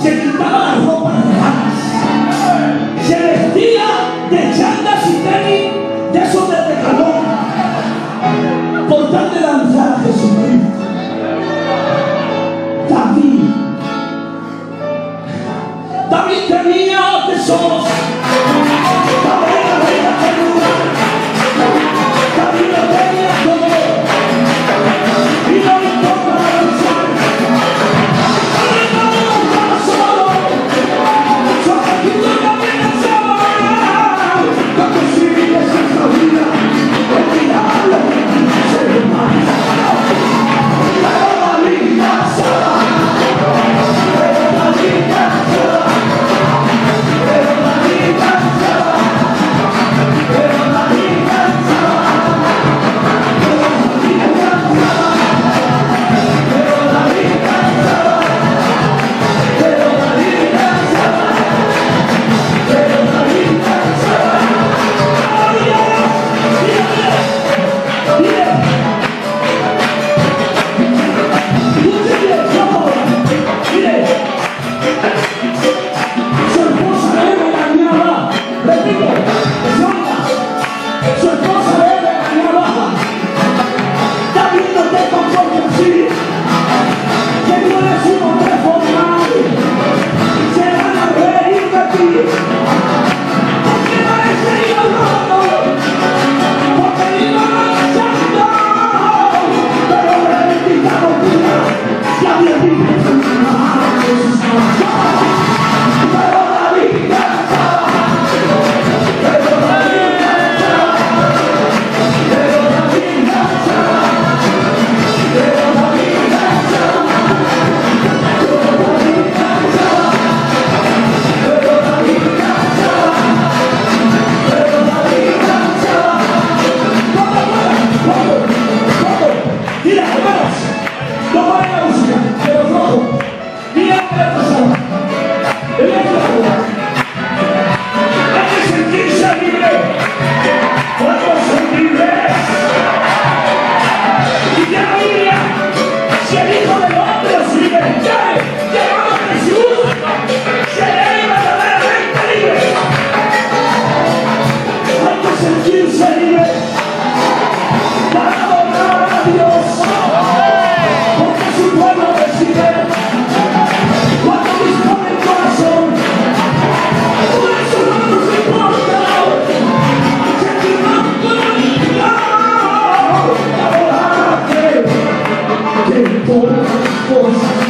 se quitaba la ropa de atrás, se vestía de chandas força.